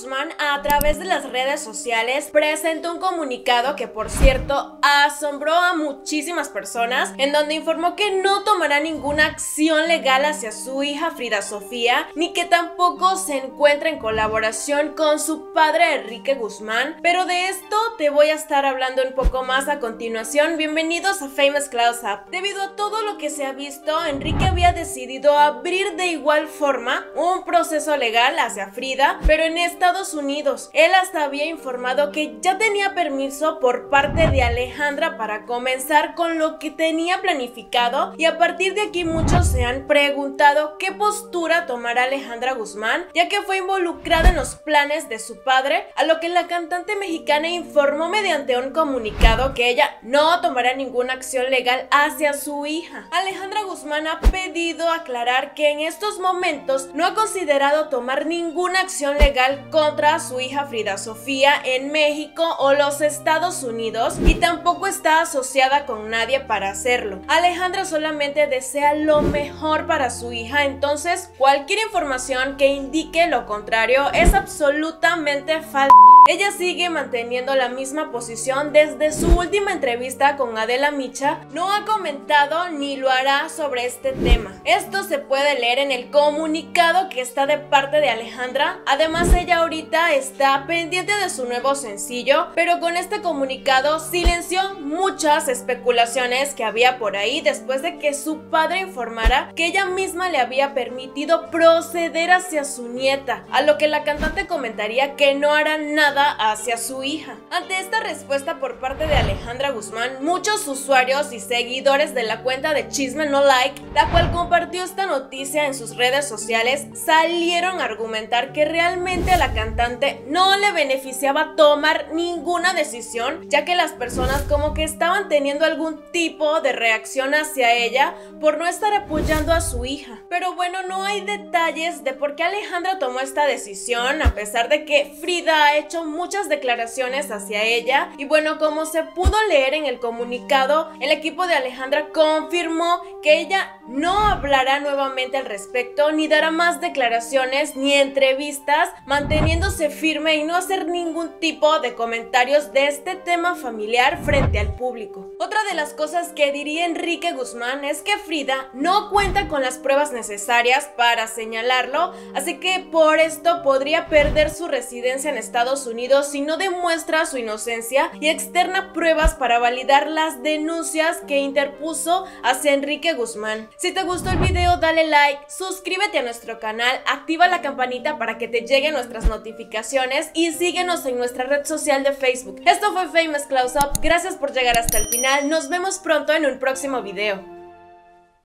Guzmán a través de las redes sociales presentó un comunicado que por cierto asombró a muchísimas personas en donde informó que no tomará ninguna acción legal hacia su hija Frida Sofía ni que tampoco se encuentra en colaboración con su padre Enrique Guzmán, pero de esto te voy a estar hablando un poco más a continuación. Bienvenidos a Famous Clouds Up. Debido a todo lo que se ha visto, Enrique había decidido abrir de igual forma un proceso legal hacia Frida, pero en Estados Unidos. Él hasta había informado que ya tenía permiso por parte de Alejandra para comenzar con lo que tenía planificado y a partir de aquí muchos se han preguntado qué postura tomará Alejandra Guzmán, ya que fue involucrada en los planes de su padre, a lo que la cantante mexicana informó mediante un comunicado que ella no tomará ninguna acción legal hacia su hija. Alejandra Guzmán ha pedido aclarar que en estos momentos no ha considerado tomar ninguna acción legal contra su hija Frida Sofía en México o los Estados Unidos y tampoco está asociada con nadie para hacerlo. Alejandra solamente desea lo mejor para su hija, entonces cualquier información que indique lo contrario es absolutamente falsa. Ella sigue manteniendo la misma posición desde su última entrevista con Adela Micha, no ha comentado ni lo hará sobre este tema. Esto se puede leer en el comunicado que está de parte de Alejandra. Además, ella ahorita está pendiente de su nuevo sencillo, pero con este comunicado silenció muchas especulaciones que había por ahí después de que su padre informara que ella misma le había permitido proceder hacia su nieta, a lo que la cantante comentaría que no hará nada hacia su hija. Ante esta respuesta por parte de Alejandra Guzmán, muchos usuarios y seguidores de la cuenta de Chisme No Like, la cual compartió esta noticia en sus redes sociales, salieron a argumentar que realmente a la cantante no le beneficiaba tomar ninguna decisión, ya que las personas como que estaban teniendo algún tipo de reacción hacia ella por no estar apoyando a su hija. Pero bueno, no hay detalles de por qué Alejandra tomó esta decisión, a pesar de que Frida ha muchas declaraciones hacia ella y bueno, como se pudo leer en el comunicado, el equipo de Alejandra confirmó que ella no hablará nuevamente al respecto ni dará más declaraciones ni entrevistas, manteniéndose firme y no hacer ningún tipo de comentarios de este tema familiar frente al público. Otra de las cosas que diría Enrique Guzmán es que Frida no cuenta con las pruebas necesarias para señalarlo, así que por esto podría perder su residencia en Estados Unidos Unidos si no demuestra su inocencia y externa pruebas para validar las denuncias que interpuso hacia Enrique Guzmán. Si te gustó el video dale like, suscríbete a nuestro canal, activa la campanita para que te lleguen nuestras notificaciones y síguenos en nuestra red social de Facebook. Esto fue Famous Close Up, gracias por llegar hasta el final, nos vemos pronto en un próximo video.